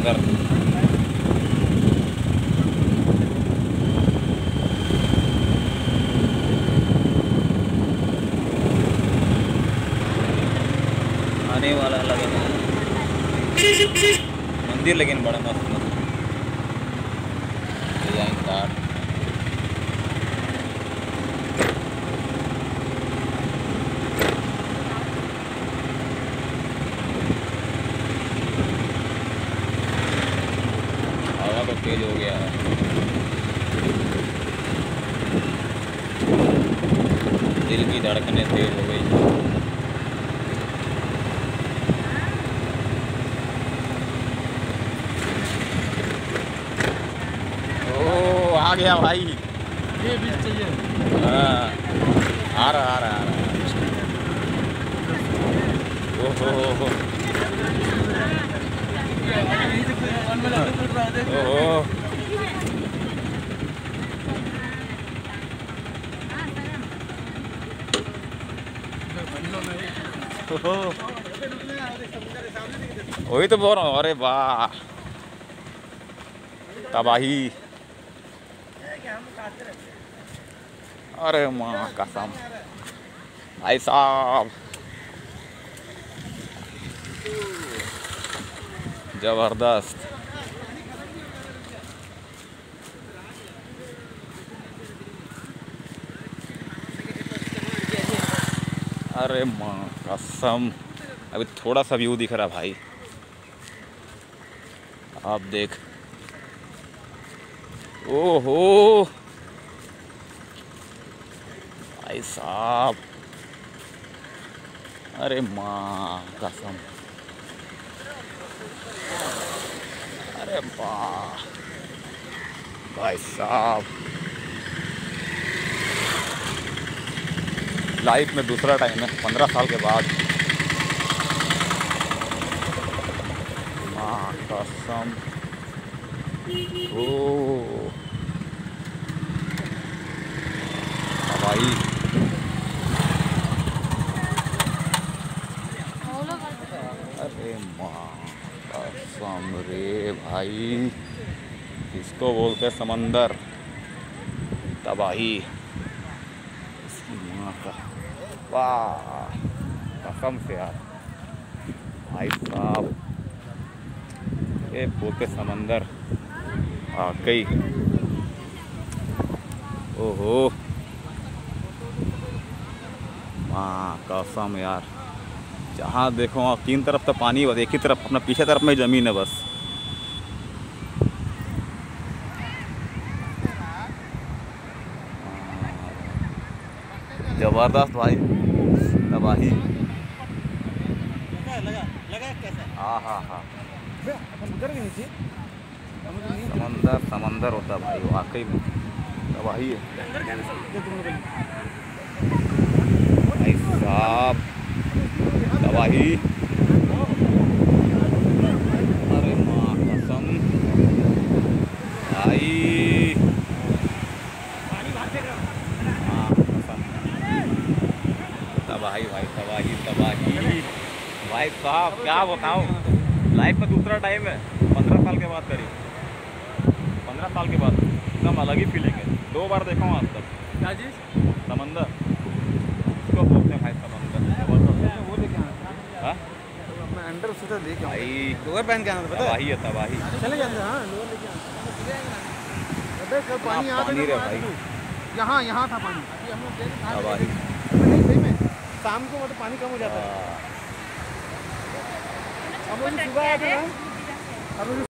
समंदर आने वाला लगे मंदिर लेकिन बड़ा मस्त मस्त डिज़ाइन दार तो तेज हो गया है। दिल की धड़कनें तेज हो गई। आ गया भाई। ये बीज चाहिए। हाँ, आ रहा आ रहा आ रहा। ओहो हो हो यहीं से कोई वन में लगे तो रहा देख ओहो ओहो वही तो बोल रहा हूँ अरे वाह। तबाही। अरे माँ कसम। भाई साहब। ज़बरदस्त। अरे माँ, कसम। अभी थोड़ा सा व्यू दिख रहा भाई। आप देख। ओहो। भाई साहब। अरे माँ, कसम। अरे वाह भाई साहब। लाइफ में दूसरा टाइम है। पंद्रह साल के बाद। कसम ओ। अरे माँ कसम रे भाई। इसको बोलते समंदर। तबाही। वाह कसम से यार भाई साहब ये बोलते समंदर वाकई ओहो। माँ, कसम यार। जहाँ देखो, वहाँ तीन तरफ़ तो पानी बस एक ही तरफ़ अपना पीछे तरफ़ में ज़मीन है बस। ज़बरदस्त भाई। तबाही। हाँ हाँ हाँ। समंदर समंदर होता भाई वाकई में। तबाही है। भाई साहब तबाही। अरे माँ कसम। भाई पानी बाहर फेंक रहा हाँ कसम तबाही भाई तबाही तबाही। भाई साहब क्या बताऊँ? लाइफ में दूसरा टाइम है। पंद्रह साल के बाद करीब पंद्रह साल के बाद। एकदम अलग ही फीलिंग है। दो बार देखा हूँ आज तक। क्या चीज़? समंदर। इसको बोलते हैं भाई समंदर। ज़बरदस्त वो लेके आना हाँ? मैं अंडर सोचा लेके भाई लोअर पहन के आना था है? तबाही है तबाही। चले जाते हाँ लोअर लेके आना पानी हाँ, यहाँ पानी भाई। यहाँ यहाँ था पानी। तबाही। शाम को मतलब पानी कम हो जाता है। अब हम सुबह हम लोग